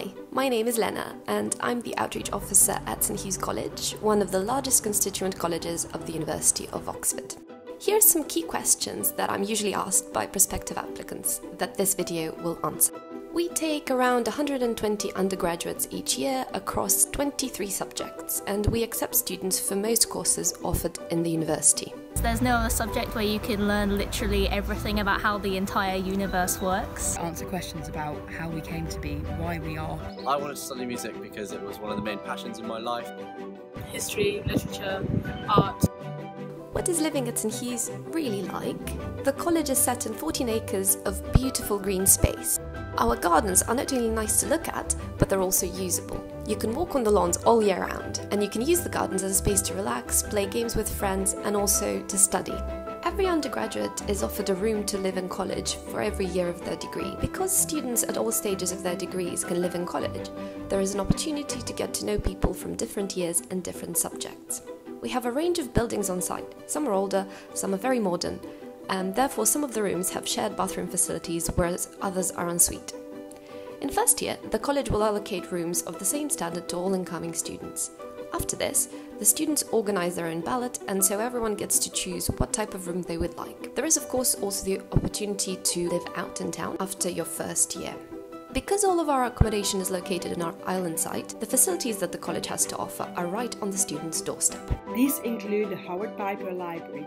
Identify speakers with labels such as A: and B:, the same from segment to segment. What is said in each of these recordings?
A: Hi, my name is Lena, and I'm the Outreach Officer at St Hugh's College, one of the largest constituent colleges of the University of Oxford. Here are some key questions that I'm usually asked by prospective applicants that this video will answer. We take around 120 undergraduates each year across 23 subjects, and we accept students for most courses offered in the university.
B: There's no other subject where you can learn literally everything about how the entire universe works.
C: Answer questions about how we came to be, why we are.
D: I wanted to study music because it was one of the main passions in my life.
E: History, literature, art.
A: What is living at St Hugh's really like? The college is set in 14 acres of beautiful green space. Our gardens are not only nice to look at, but they're also usable. You can walk on the lawns all year round, and you can use the gardens as a space to relax, play games with friends, and also to study. Every undergraduate is offered a room to live in college for every year of their degree. Because students at all stages of their degrees can live in college, there is an opportunity to get to know people from different years and different subjects. We have a range of buildings on site. Some are older, some are very modern, and therefore some of the rooms have shared bathroom facilities, whereas others are ensuite. In first year, the college will allocate rooms of the same standard to all incoming students. After this, the students organise their own ballot, and so everyone gets to choose what type of room they would like. There is, of course, also the opportunity to live out in town after your first year. Because all of our accommodation is located in our island site, the facilities that the college has to offer are right on the student's doorstep.
F: These include the Howard Piper Library,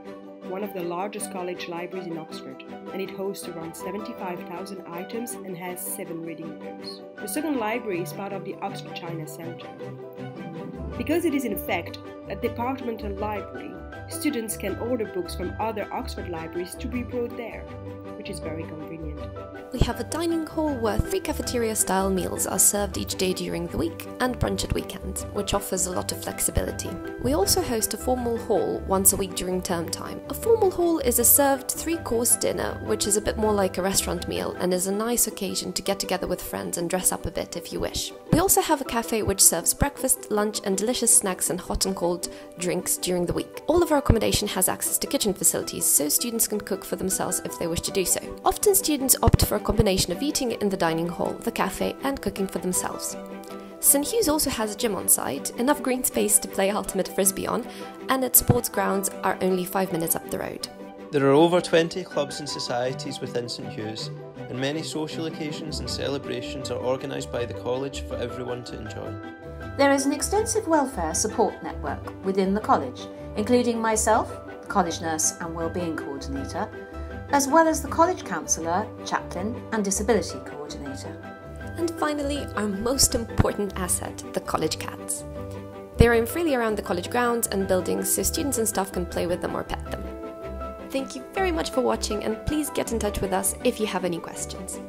F: one of the largest college libraries in Oxford, and it hosts around 75,000 items and has seven reading rooms. The second library is part of the Oxford China Centre. Because it is in effect a departmental library, students can order books from other Oxford libraries to be brought there, which is very convenient.
A: We have a dining hall where three cafeteria style meals are served each day during the week and brunch at weekends, which offers a lot of flexibility. We also host a formal hall once a week during term time. A formal hall is a served three course dinner, which is a bit more like a restaurant meal and is a nice occasion to get together with friends and dress up a bit if you wish. We also have a cafe which serves breakfast, lunch, and delicious snacks and hot and cold drinks during the week. All of our accommodation has access to kitchen facilities, so students can cook for themselves if they wish to do so. Often students opt for a combination of eating in the dining hall, the cafe, and cooking for themselves. St Hugh's also has a gym on site, enough green space to play ultimate frisbee on, and its sports grounds are only five minutes up the road.
G: There are over 20 clubs and societies within St Hugh's, and many social occasions and celebrations are organised by the college for everyone to enjoy.
H: There is an extensive welfare support network within the college, including myself, college nurse and wellbeing coordinator, as well as the college counsellor, chaplain, and disability coordinator.
A: And finally, our most important asset, the college cats. They roam freely around the college grounds and buildings so students and staff can play with them or pet them. Thank you very much for watching and please get in touch with us if you have any questions.